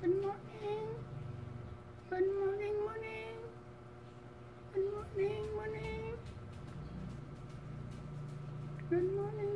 Good morning. Good morning, morning. Good morning, morning. Good morning.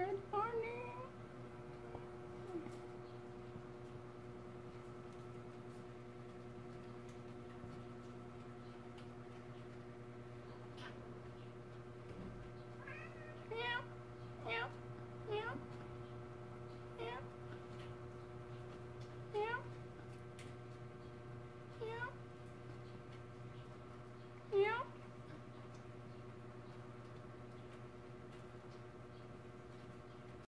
Good morning.